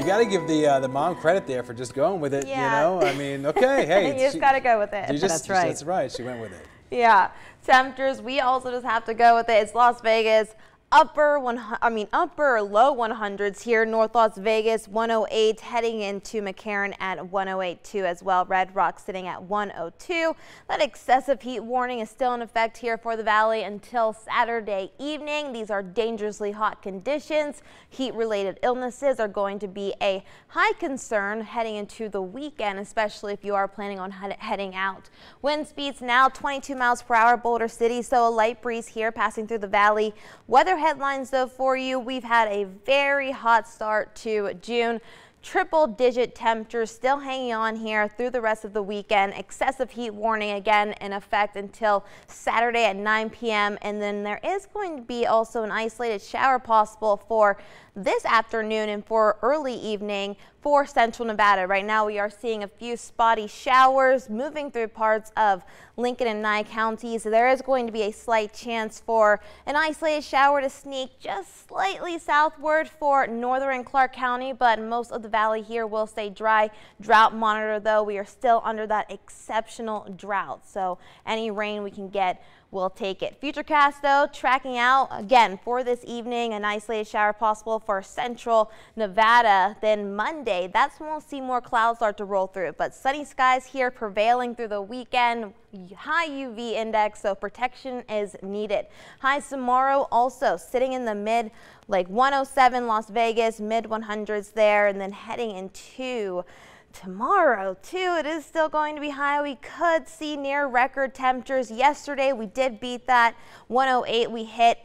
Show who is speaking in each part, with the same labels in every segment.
Speaker 1: You got to give the uh, the mom credit there for just going with it.
Speaker 2: Yeah.
Speaker 1: You know, I mean, okay, hey,
Speaker 2: you just got to go with it.
Speaker 1: just,
Speaker 3: That's right.
Speaker 1: That's right. She went with it.
Speaker 2: Yeah, temperatures. We also just have to go with it. It's Las Vegas. Upper one, I mean upper low 100s here. North Las Vegas 108, heading into McCarran at 108.2 as well. Red Rock sitting at 102. That excessive heat warning is still in effect here for the valley until Saturday evening. These are dangerously hot conditions. Heat-related illnesses are going to be a high concern heading into the weekend, especially if you are planning on head- heading out. Wind speeds now 22 miles per hour, Boulder City, so a light breeze here passing through the valley. Weather headlines though for you, we've had a very hot start to June. Triple digit temperatures still hanging on here through the rest of the weekend. Excessive heat warning again in effect until Saturday at 9 p.m. And then there is going to be also an isolated shower possible for this afternoon and for early evening for central Nevada. Right now we are seeing a few spotty showers moving through parts of Lincoln and Nye counties. There is going to be a slight chance for an isolated shower to sneak just slightly southward for northern Clark County, but most of the valley here will stay dry. Drought monitor though, we are still under that exceptional drought. So any rain we can get We'll take it. Futurecast, though, tracking out again for this evening, an isolated shower possible for central Nevada. Then Monday, that's when we'll see more clouds start to roll through. But sunny skies here prevailing through the weekend. High UV index, so protection is needed. Highs tomorrow also sitting in the mid, like 107 Las Vegas, mid 100s there, and then heading into Tomorrow, too, it is still going to be high. We could see near record temperatures. Yesterday, we did beat that 108. We hit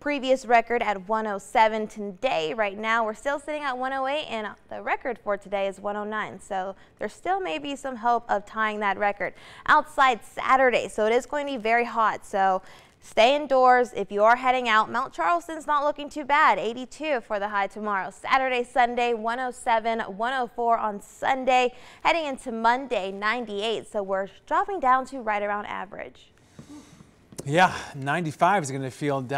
Speaker 2: previous record at 107 today. Right now, we're still sitting at 108, and the record for today is 109. So there still may be some hope of tying that record. Outside Saturday, so it is going to be very hot. So Stay indoors if you are heading out. Mount Charleston's not looking too bad. 82 for the high tomorrow. Saturday, Sunday, 107, 104 on Sunday. Heading into Monday, 98. So we're dropping down to right around average.
Speaker 1: Yeah, 95 is going to feel down.